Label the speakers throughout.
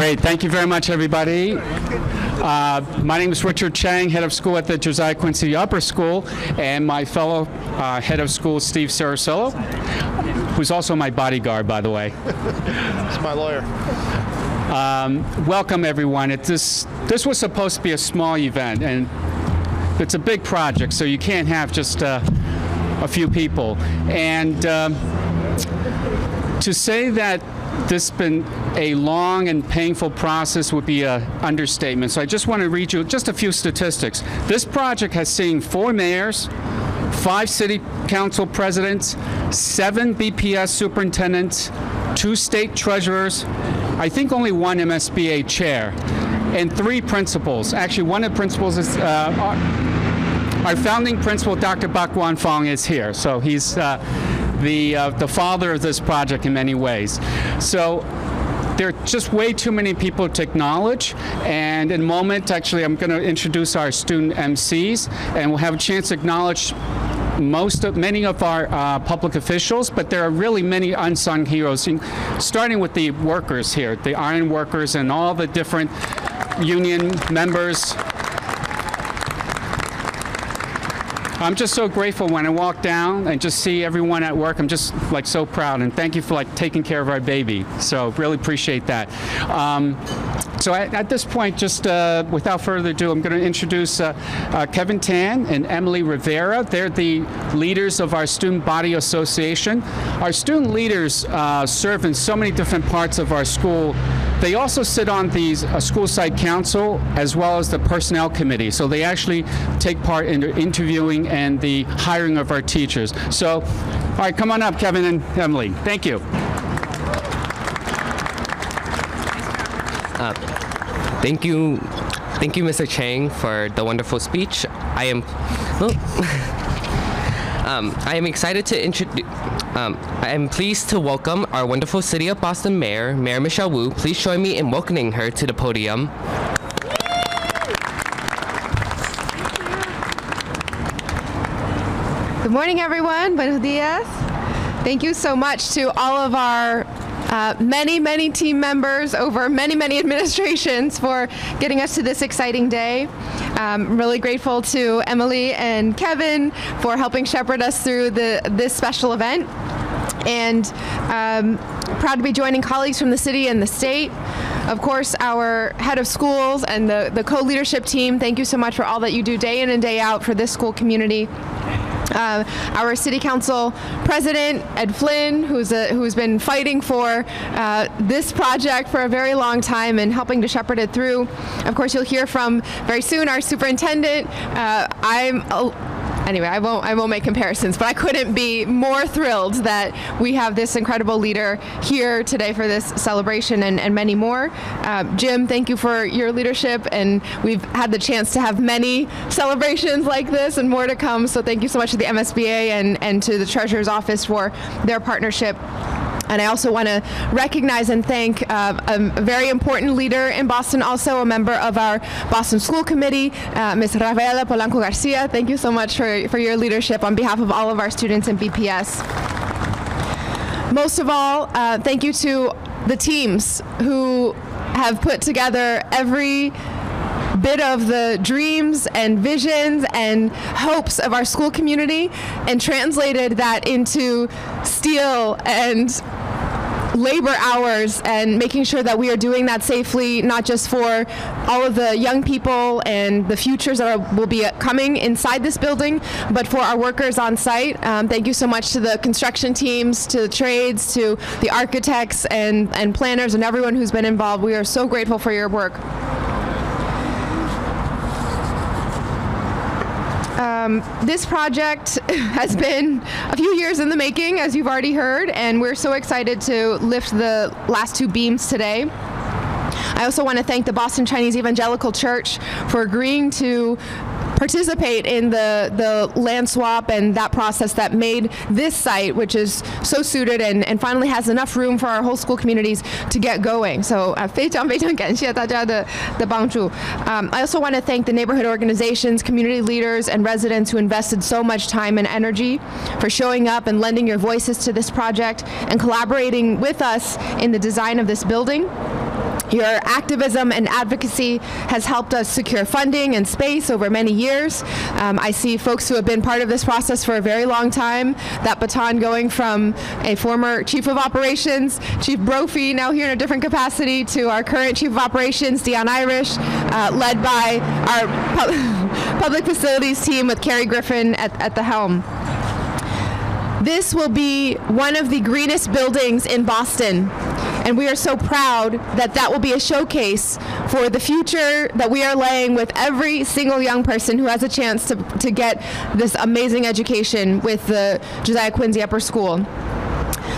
Speaker 1: Great. Thank you very much, everybody. Uh, my name is Richard Chang, head of school at the Josiah Quincy Upper School, and my fellow uh, head of school, Steve Sarasillo, who's also my bodyguard, by the way.
Speaker 2: It's my lawyer.
Speaker 1: Welcome, everyone. It, this, this was supposed to be a small event, and it's a big project, so you can't have just uh, a few people. And um, to say that this has been a long and painful process would be an understatement. So I just want to read you just a few statistics. This project has seen four mayors, five city council presidents, seven BPS superintendents, two state treasurers, I think only one MSBA chair, and three principals. Actually, one of the principals is uh, our, founding principal, Dr. Bak Fun Wong, is here. So he's uh, the uh, the father of this project in many ways. So there are just way too many people to acknowledge. And in a moment, actually, I'm going to introduce our student MCs, and we'll have a chance to acknowledge most of many of our uh, public officials, but there are really many unsung heroes, starting with the workers here, the iron workers, and all the different union members. I'm just so grateful when I walk down and just see everyone at work. I'm just like so proud, and thank you for like taking care of our baby. So really appreciate that. Um, so at, at this point, just uh, without further ado, I'm going to introduce uh, uh, Kevin Tan and Emily Rivera. They're the leaders of our Student Body Association. Our student leaders uh, serve in so many different parts of our school. They also sit on the uh, school site council as well as the personnel committee. So they actually take part in the interviewing and the hiring of our teachers. So, all right, come on up, Kevin and Emily. Thank you.
Speaker 3: Thank you, thank you, Mr. Chang, for the wonderful speech. I am, oh. um, I am excited to introduce. Um, I am pleased to welcome our wonderful City of Boston Mayor, Mayor Michelle Wu. Please join me in welcoming her to the podium.
Speaker 4: Good morning, everyone. Buenos dias. Thank you so much to all of our uh, many, many team members over many, many administrations for getting us to this exciting day. Um, really grateful to Emily and Kevin for helping shepherd us through the this special event. And um, proud to be joining colleagues from the city and the state. Of course, our head of schools and the, the co leadership team, thank you so much for all that you do day in and day out for this school community. Uh, our city council president Ed Flynn, who's a, who's been fighting for uh, this project for a very long time and helping to shepherd it through. Of course, you'll hear from very soon our superintendent. Uh, I'm. Anyway, I won't. I won't make comparisons, but I couldn't be more thrilled that we have this incredible leader here today for this celebration and, and many more. Uh, Jim, thank you for your leadership, and we've had the chance to have many celebrations like this and more to come. So thank you so much to the MSBA and, and to the Treasurer's Office for their partnership. And I also want to recognize and thank uh, a very important leader in Boston, also a member of our Boston School Committee, uh, Ms. Rafaela Polanco Garcia. Thank you so much for, for your leadership on behalf of all of our students in BPS. Most of all, uh, thank you to the teams who have put together every bit of the dreams and visions and hopes of our school community and translated that into steel and labor hours and making sure that we are doing that safely, not just for all of the young people and the futures that are, will be coming inside this building, but for our workers on site. Um, thank you so much to the construction teams, to the trades, to the architects and, and planners and everyone who's been involved. We are so grateful for your work. Um, this project has been a few years in the making, as you've already heard, and we're so excited to lift the last two beams today. I also want to thank the Boston Chinese Evangelical Church for agreeing to participate in the, the land swap and that process that made this site, which is so suited and, and finally has enough room for our whole school communities to get going. So, uh, 非常非常感谢大家的的帮助. Um, I also want to thank the neighborhood organizations, community leaders, and residents who invested so much time and energy for showing up and lending your voices to this project and collaborating with us in the design of this building. Your activism and advocacy has helped us secure funding and space over many years. Um, I see folks who have been part of this process for a very long time. That baton going from a former chief of operations, Chief Brophy, now here in a different capacity, to our current chief of operations, Dion Irish, uh, led by our pu- public facilities team with Carrie Griffin at, at the helm. This will be one of the greenest buildings in Boston. And we are so proud that that will be a showcase for the future that we are laying with every single young person who has a chance to, to get this amazing education with the Josiah Quincy Upper School.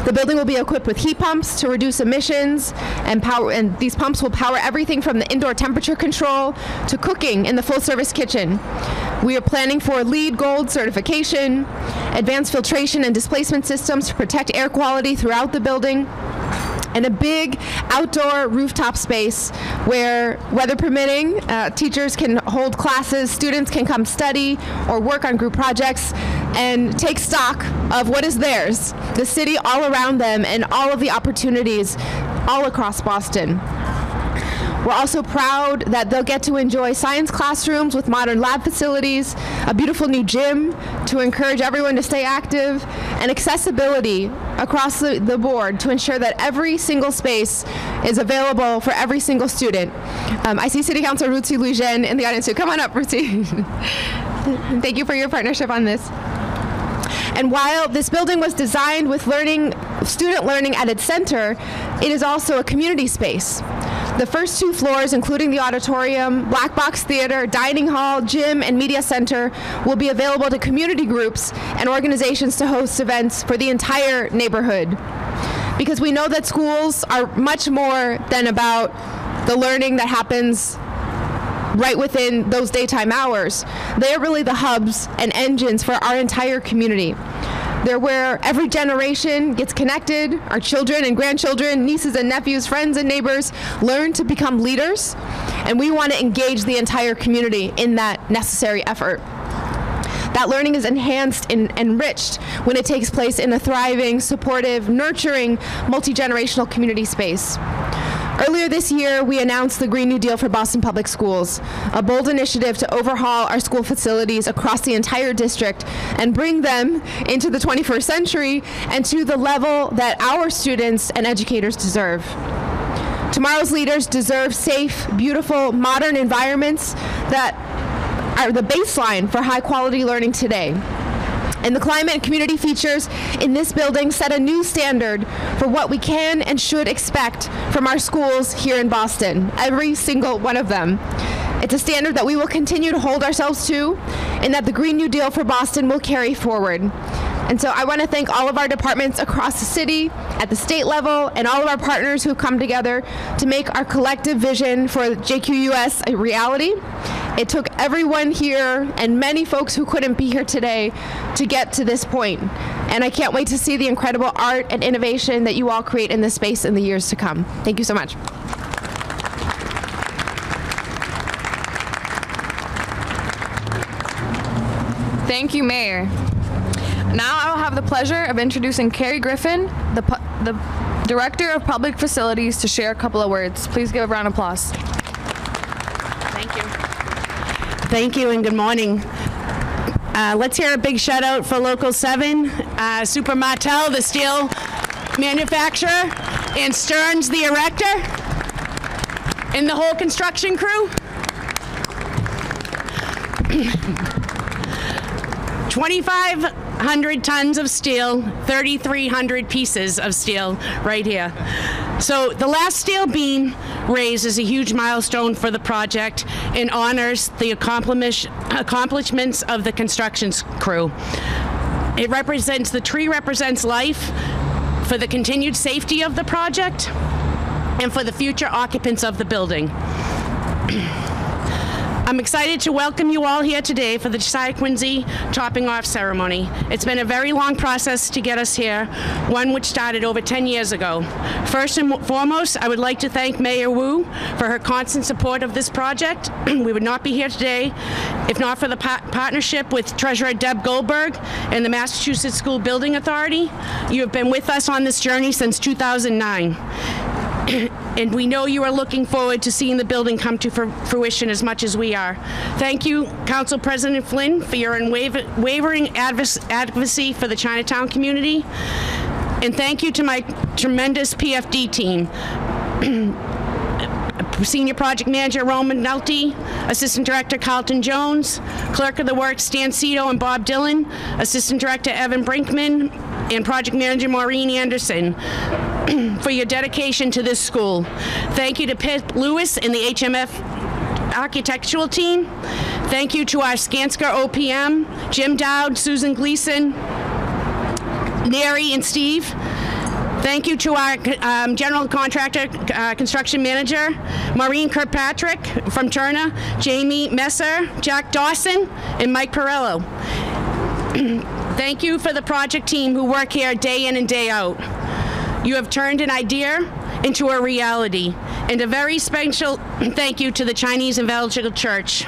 Speaker 4: The building will be equipped with heat pumps to reduce emissions and power and these pumps will power everything from the indoor temperature control to cooking in the full service kitchen. We are planning for LEED Gold certification, advanced filtration and displacement systems to protect air quality throughout the building, and a big outdoor rooftop space where, weather permitting, uh, teachers can hold classes, students can come study or work on group projects and take stock of what is theirs, the city all around them, and all of the opportunities all across Boston. We're also proud that they'll get to enjoy science classrooms with modern lab facilities, a beautiful new gym to encourage everyone to stay active, and accessibility across the, the board to ensure that every single space is available for every single student. Um, I see City Councilor Ruthzee Louijeune in the audience too. Come on up, Ruthzee. Thank you for your partnership on this. And while this building was designed with learning, student learning at its center, it is also a community space. The first two floors, including the auditorium, black box theater, dining hall, gym, and media center, will be available to community groups and organizations to host events for the entire neighborhood. Because we know that schools are much more than about the learning that happens right within those daytime hours. They are really the hubs and engines for our entire community. They're where every generation gets connected. Our children and grandchildren, nieces and nephews, friends and neighbors learn to become leaders. And we want to engage the entire community in that necessary effort. That learning is enhanced and enriched when it takes place in a thriving, supportive, nurturing, multi generational community space. Earlier this year, we announced the Green New Deal for Boston Public Schools, a bold initiative to overhaul our school facilities across the entire district and bring them into the 21st century and to the level that our students and educators deserve. Tomorrow's leaders deserve safe, beautiful, modern environments that are the baseline for high quality learning today. And the climate and community features in this building set a new standard for what we can and should expect from our schools here in Boston, every single one of them. It's a standard that we will continue to hold ourselves to and that the Green New Deal for Boston will carry forward. And so I want to thank all of our departments across the city, at the state level, and all of our partners who've come together to make our collective vision for JQUS a reality. It took everyone here and many folks who couldn't be here today to get to this point. And I can't wait to see the incredible art and innovation that you all create in this space in the years to come. Thank you so much.
Speaker 2: Thank you, Mayor. Now I will have the pleasure of introducing Carrie Griffin, the, pu- the Director of Public Facilities, to share a couple of words. Please give a round of applause.
Speaker 5: Thank you. Thank you and good morning. Uh, let's hear a big shout out for Local 7, uh, Supermetal, the steel manufacturer, and Stearns, the erector, and the whole construction crew. 2,500 tons of steel, 3,300 pieces of steel right here. So the last steel beam raised is a huge milestone for the project and honors the accomplishments of the construction crew. It represents, the tree represents life for the continued safety of the project and for the future occupants of the building. I'm excited to welcome you all here today for the Josiah Quincy topping off ceremony. It's been a very long process to get us here, one which started over 10 years ago. First and foremost, I would like to thank Mayor Wu for her constant support of this project. we would not be here today if not for the pa- partnership with Treasurer Deb Goldberg and the Massachusetts School Building Authority. You have been with us on this journey since 2009. And we know you are looking forward to seeing the building come to fruition as much as we are. Thank you, Council President Flynn, for your unwavering advocacy for the Chinatown community. And thank you to my tremendous PFD team. Senior Project Manager Roman Nelty, Assistant Director Carleton Jones, Clerk of the Works Stan Cito and Bob Dillon, Assistant Director Evan Brinkman, and Project Manager Maureen Anderson for your dedication to this school. Thank you to Pitt Lewis and the HMF architectural team. Thank you to our Skanska OPM, Jim Dowd, Susan Gleason, Neri, and Steve. Thank you to our um, general contractor, uh, construction manager, Maureen Kirkpatrick from Turner, Jamie Messer, Jack Dawson, and Mike Perello. Thank you for the project team who work here day in and day out. You have turned an idea into a reality. And a very special thank you to the Chinese Evangelical Church.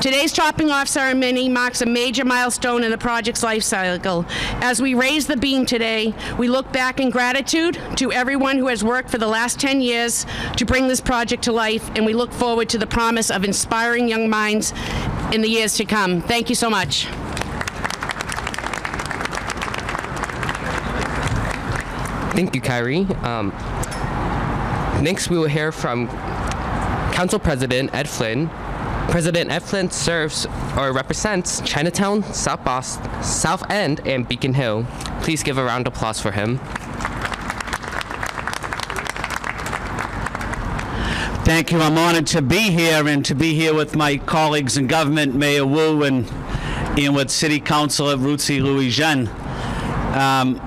Speaker 5: Today's topping off ceremony marks a major milestone in the project's life cycle. As we raise the beam today, we look back in gratitude to everyone who has worked for the last 10 years to bring this project to life, and we look forward to the promise of inspiring young minds in the years to come. Thank you so much.
Speaker 3: Thank you, Kyrie. Um, next, we will hear from Council President Ed Flynn. President Ed Flynn serves or represents Chinatown, South Boston, South End, and Beacon Hill. Please give a round of applause for him.
Speaker 6: Thank you. I'm honored to be here and to be here with my colleagues in government, Mayor Wu, and, and with City Councilor Ruthzee Louijeune. Um,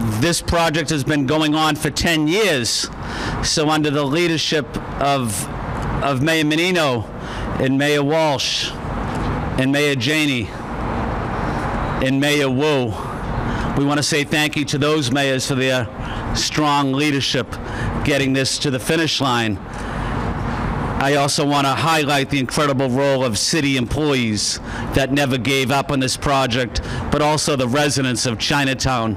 Speaker 6: this project has been going on for 10 years. So under the leadership of, of Mayor Menino and Mayor Walsh and Mayor Janey and Mayor Wu, we want to say thank you to those mayors for their strong leadership getting this to the finish line. I also want to highlight the incredible role of city employees that never gave up on this project, but also the residents of Chinatown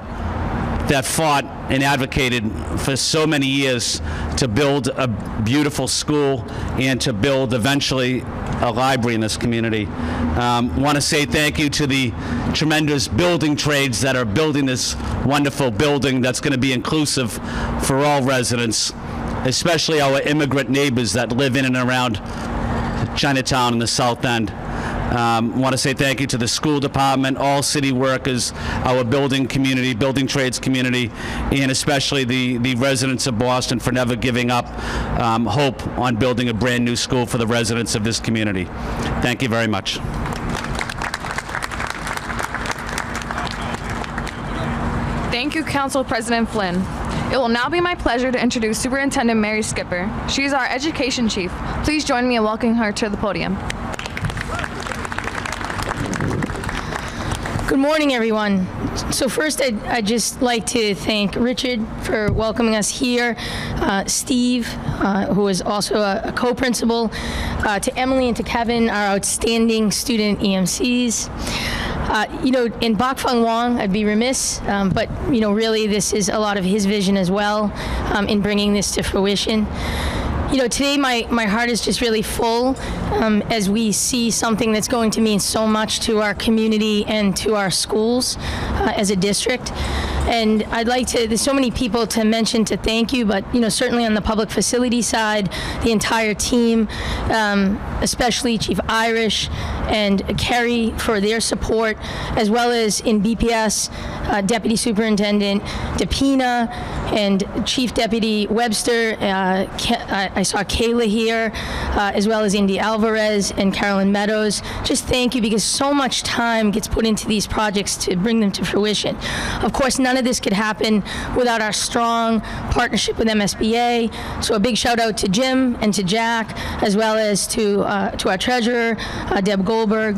Speaker 6: that fought and advocated for so many years to build a beautiful school and to build eventually a library in this community. Um, Want to say thank you to the tremendous building trades that are building this wonderful building that's going to be inclusive for all residents, especially our immigrant neighbors that live in and around Chinatown in the South End. Um, Want to say thank you to the school department, all city workers, our building community, building trades community, and especially the, the residents of Boston for never giving up um, hope on building a brand new school for the residents of this community. Thank you very much.
Speaker 2: Thank you, Council President Flynn. It will now be my pleasure to introduce Superintendent Mary Skipper. She is our education chief. Please join me in welcoming her to the podium.
Speaker 7: Good morning, everyone. So first, I'd, I'd just like to thank Richard for welcoming us here, uh, Steve, uh, who is also a, a co-principal, uh, to Emily and to Kevin, our outstanding student EMCs. Uh, you know, in Bak Fun Wong, I'd be remiss, um, but you know, really, this is a lot of his vision as well um, in bringing this to fruition you know, today my, my heart is just really full um, as we see something that's going to mean so much to our community and to our schools uh, as a district. And I'd like to, there's so many people to mention to thank you, but, you know, certainly on the public facility side, the entire team, um, especially Chief Irish and Kerry for their support, as well as in BPS, uh, Deputy Superintendent DePina and Chief Deputy Webster. Uh, I I saw Kayla here, uh, as well as Indy Alvarez and Carolyn Meadows. Just thank you because so much time gets put into these projects to bring them to fruition. Of course, none of this could happen without our strong partnership with MSBA. So a big shout out to Jim and to Jack, as well as to uh, to our treasurer, uh, Deb Goldberg.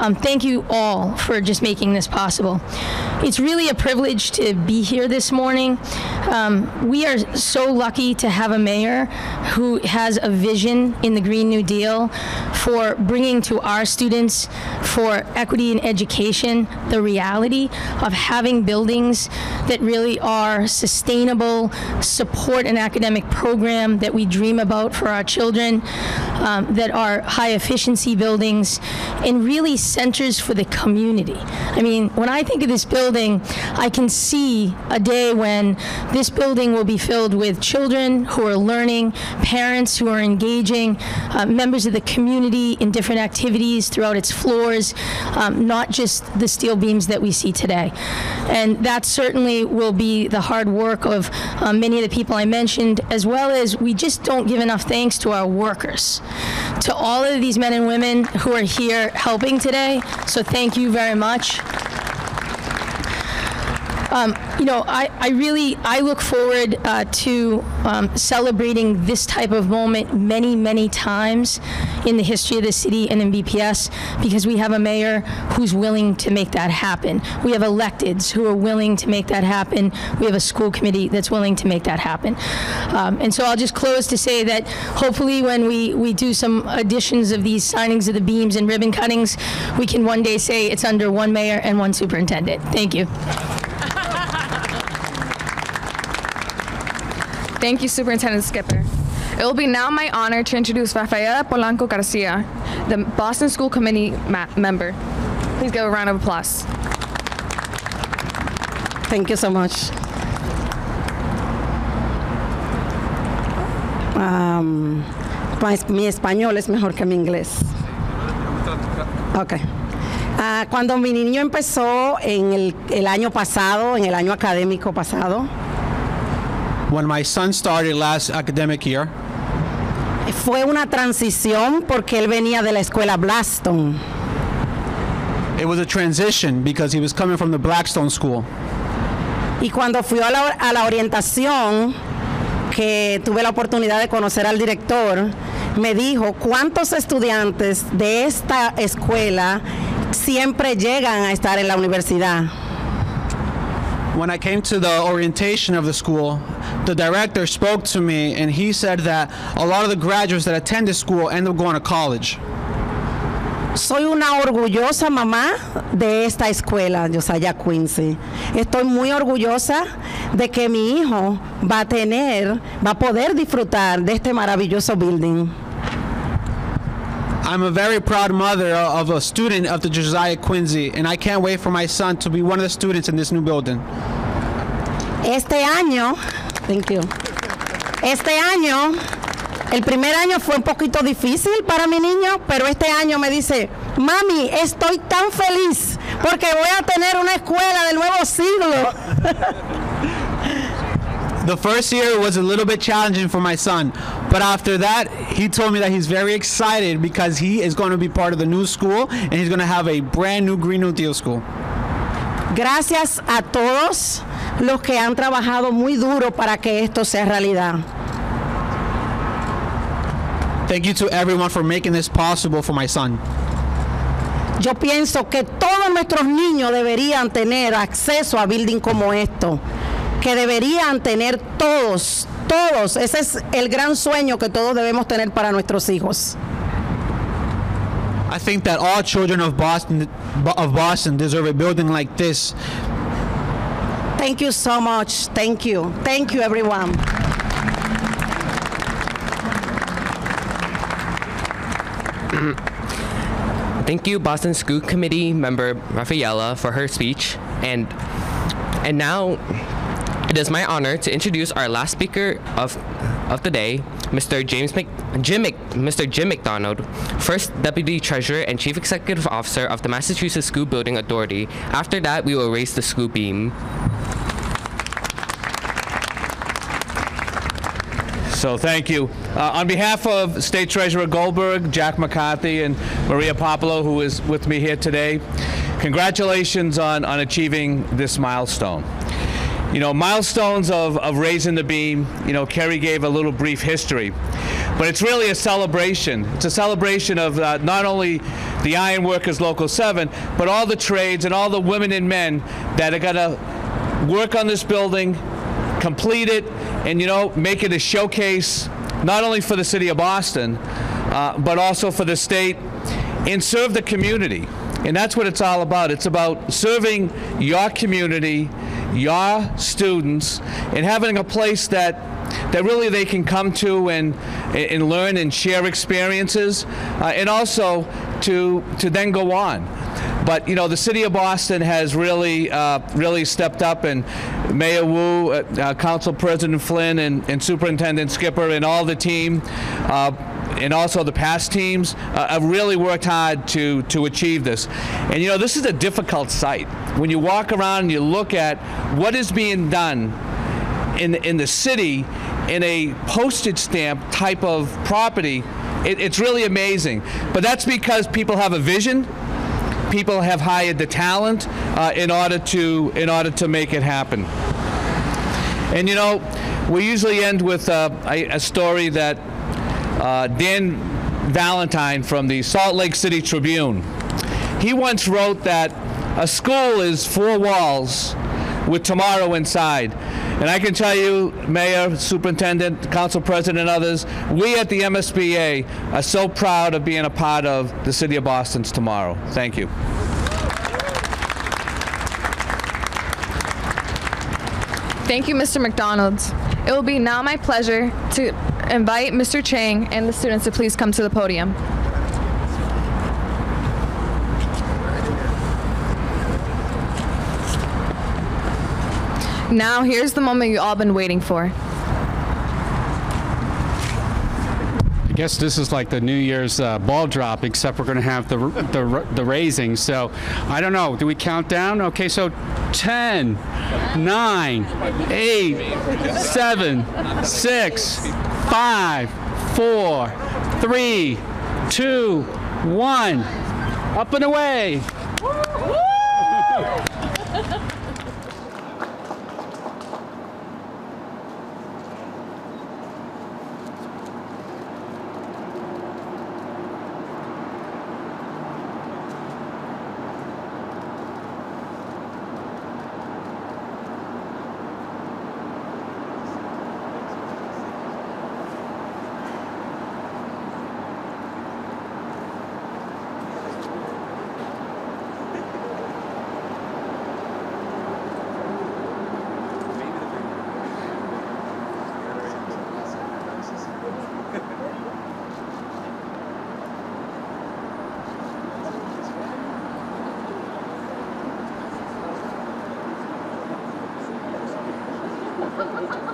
Speaker 7: Um, thank you all for just making this possible. It's really a privilege to be here this morning. Um, we are so lucky to have a mayor who has a vision in the Green New Deal for bringing to our students for equity in education the reality of having buildings that really are sustainable, support an academic program that we dream about for our children, um, that are high efficiency buildings, and really centers for the community. I mean, when I think of this building, I can see a day when this building will be filled with children who are learning, parents who are engaging, uh, members of the community in different activities throughout its floors, um, not just the steel beams that we see today. And that certainly will be the hard work of uh, many of the people I mentioned, as well as we just don't give enough thanks to our workers, to all of these men and women who are here helping today. So thank you very much. Um, you know, I, I really I look forward uh, to um, celebrating this type of moment many many times in the history of the city and in BPS because we have a mayor who's willing to make that happen. We have electeds who are willing to make that happen. We have a school committee that's willing to make that happen. Um, and so I'll just close to say that hopefully when we we do some additions of these signings of the beams and ribbon cuttings, we can one day say it's under one mayor and one superintendent. Thank you.
Speaker 2: Thank you, Superintendent Skipper. It will be now my honor to introduce Rafaela Polanco Garcia, the Boston School Committee member. Please give a round of applause.
Speaker 8: Thank you so much. Um, mi español es mejor que mi inglés. Ok. Ah, cuando mi niño empezó en el, el año pasado, en el año académico pasado,
Speaker 9: When my son started last academic year,
Speaker 8: fue una transición porque él venía de la escuela Blaston.
Speaker 9: it was a transition because he was coming from the Blackstone School.
Speaker 8: Y cuando fui a la, a la orientación, que tuve la oportunidad de conocer al director, me dijo cuántos estudiantes de esta escuela siempre llegan a estar en la universidad.
Speaker 9: When I came to the orientation of the school, the director spoke to me and he said that a lot of the graduates that attend this school end up going to college.
Speaker 8: Soy una orgullosa mamá de esta escuela, Josiah Quincy. Estoy muy orgullosa de que mi hijo va a tener, va a poder disfrutar de este maravilloso building.
Speaker 9: I'm a very proud mother of a student of the Josiah Quincy, and I can't wait for my son to be one of the students in this new building.
Speaker 8: Este año, thank you. Este año, el primer año fue un poquito difícil para mi niño, pero este año me dice, mami, estoy tan feliz porque voy a tener una escuela del nuevo siglo.
Speaker 9: The first year was a little bit challenging for my son, but after that, he told me that he's very excited because he is going to be part of the new school and he's going to have a brand new Green New Deal school.
Speaker 8: Gracias a todos los que han trabajado muy duro para que esto sea realidad.
Speaker 9: Thank you to everyone for making this possible for my son.
Speaker 8: Yo pienso que todos nuestros niños deberían tener acceso a building como esto, que deberían tener todos, todos. Ese es el gran sueño que todos debemos tener para nuestros hijos.
Speaker 9: I think that all children of Boston of Boston deserve a building like this.
Speaker 8: Thank you so much. Thank you. Thank you, everyone.
Speaker 3: Thank you, Boston School Committee member Rafaela, for her speech. And and now it is my honor to introduce our last speaker of of the day, Mr. James Mc, Jim Mc, Mr. Jim McDonald, first Deputy Treasurer and Chief Executive Officer of the Massachusetts School Building Authority. After that, we will raise the school beam.
Speaker 10: So thank you. Uh, on behalf of State Treasurer Goldberg, Jack McCarthy, and Maria Popolo, who is with me here today, congratulations on, on achieving this milestone. You know, milestones of, of raising the beam, you know, Kerry gave a little brief history, but it's really a celebration. It's a celebration of uh, not only the Iron Workers Local 7, but all the trades and all the women and men that are going to work on this building, complete it, and you know, make it a showcase not only for the city of Boston, uh, but also for the state, and serve the community. And that's what it's all about. It's about serving your community, your students, and having a place that that really they can come to and and learn and share experiences, uh, and also to to then go on. But you know, the city of Boston has really, uh, really stepped up, and Mayor Wu, uh, uh, Council President Flynn, and, and Superintendent Skipper, and all the team. And also the past teams uh, have really worked hard to to achieve this. And you know, this is a difficult site. When you walk around and you look at what is being done in in the city in a postage stamp type of property, it, it's really amazing. But that's because people have a vision. People have hired the talent uh, in order to in order to make it happen. And you know, we usually end with uh, a, a story that uh, Dan Valentine from the Salt Lake City Tribune. He once wrote that a school is four walls with tomorrow inside. And I can tell you, Mayor, Superintendent, Council President, and others, we at the MSBA are so proud of being a part of the City of Boston's tomorrow. Thank you.
Speaker 2: Thank you, Mr. McDonald's. It will be now my pleasure to invite Mr. Chang and the students to please come to the podium. Now, here's the moment you all been waiting for.
Speaker 1: I guess this is like the New Year's uh, ball drop, except we're going to have the, the the raising. So I don't know. Do we count down? Okay, so 10, 9, 8, 7, 6, 5, 4, 3, 2, 1. Up and away.
Speaker 11: Was good.